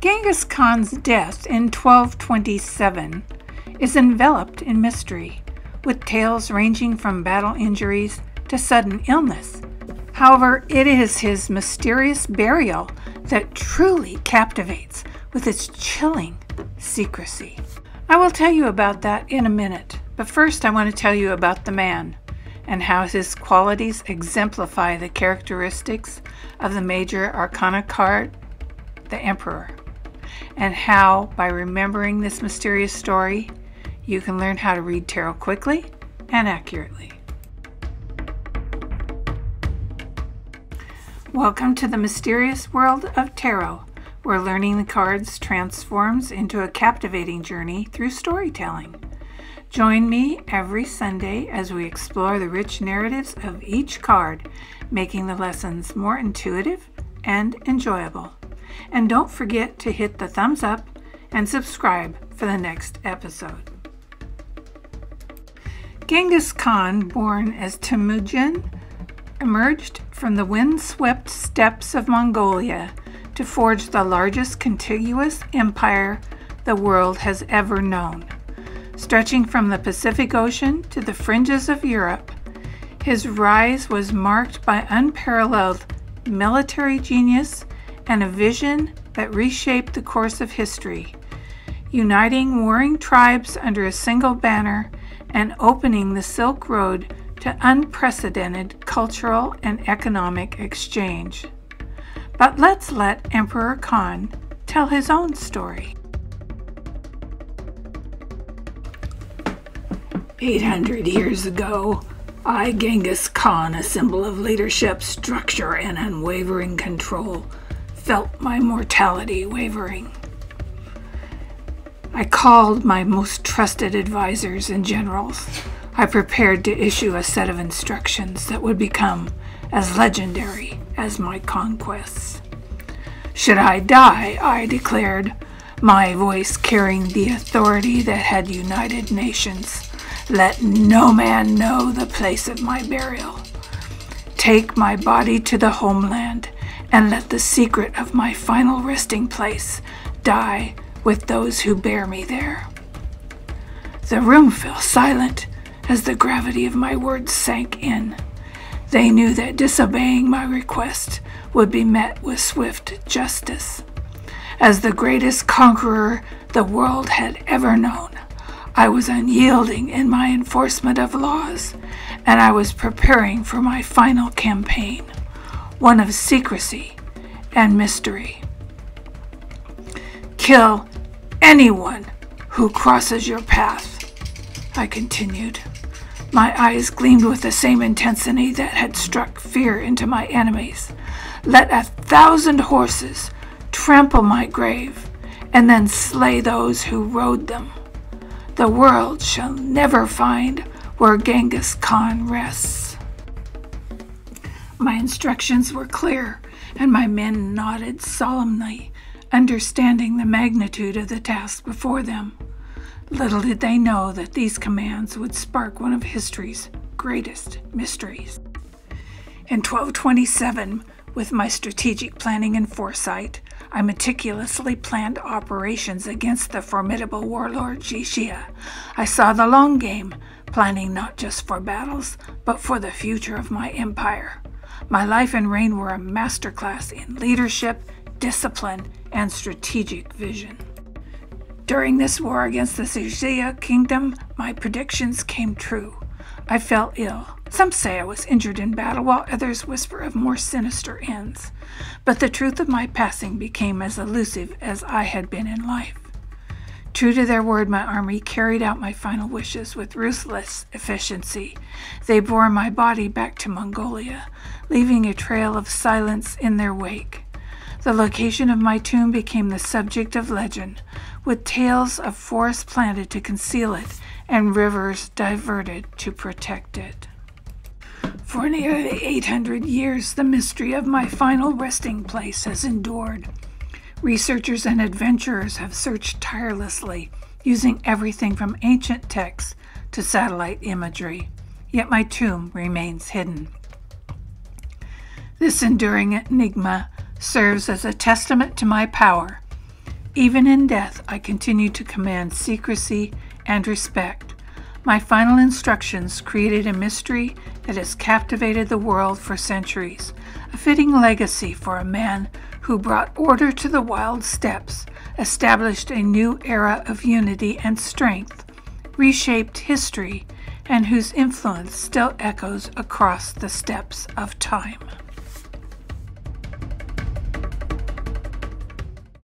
Genghis Khan's death in 1227 is enveloped in mystery, with tales ranging from battle injuries to sudden illness. However, it is his mysterious burial that truly captivates with its chilling secrecy. I will tell you about that in a minute, but first I want to tell you about the man and how his qualities exemplify the characteristics of the major arcana card, the Emperor and how, by remembering this mysterious story, you can learn how to read tarot quickly and accurately. Welcome to the mysterious world of tarot, where learning the cards transforms into a captivating journey through storytelling. Join me every Sunday as we explore the rich narratives of each card, making the lessons more intuitive and enjoyable. And don't forget to hit the thumbs up and subscribe for the next episode. Genghis Khan, born as Temujin, emerged from the windswept steppes of Mongolia to forge the largest contiguous empire the world has ever known. Stretching from the Pacific Ocean to the fringes of Europe, his rise was marked by unparalleled military genius and a vision that reshaped the course of history, uniting warring tribes under a single banner and opening the Silk Road to unprecedented cultural and economic exchange. But let's let Emperor Khan tell his own story. 800 years ago, I, Genghis Khan, a symbol of leadership, structure, and unwavering control, felt my mortality wavering. I called my most trusted advisors and generals. I prepared to issue a set of instructions that would become as legendary as my conquests. Should I die, I declared, my voice carrying the authority that had united nations. Let no man know the place of my burial. Take my body to the homeland and let the secret of my final resting place die with those who bear me there. The room fell silent as the gravity of my words sank in. They knew that disobeying my request would be met with swift justice. As the greatest conqueror the world had ever known, I was unyielding in my enforcement of laws, and I was preparing for my final campaign one of secrecy and mystery. Kill anyone who crosses your path, I continued. My eyes gleamed with the same intensity that had struck fear into my enemies. Let a thousand horses trample my grave, and then slay those who rode them. The world shall never find where Genghis Khan rests. My instructions were clear, and my men nodded solemnly, understanding the magnitude of the task before them. Little did they know that these commands would spark one of history's greatest mysteries. In 1227, with my strategic planning and foresight, I meticulously planned operations against the formidable warlord Xixia. I saw the long game, planning not just for battles, but for the future of my empire. My life and reign were a masterclass in leadership, discipline, and strategic vision. During this war against the Xixia kingdom, my predictions came true. I fell ill. Some say I was injured in battle, while others whisper of more sinister ends. But the truth of my passing became as elusive as I had been in life. True to their word, my army carried out my final wishes with ruthless efficiency. They bore my body back to Mongolia, leaving a trail of silence in their wake. The location of my tomb became the subject of legend, with tales of forests planted to conceal it and rivers diverted to protect it. For nearly 800 years, the mystery of my final resting place has endured. Researchers and adventurers have searched tirelessly, using everything from ancient texts to satellite imagery, yet my tomb remains hidden. This enduring enigma serves as a testament to my power. Even in death, I continue to command secrecy and respect. My final instructions created a mystery that has captivated the world for centuries, a fitting legacy for a man who brought order to the wild steppes, established a new era of unity and strength, reshaped history, and whose influence still echoes across the steppes of time.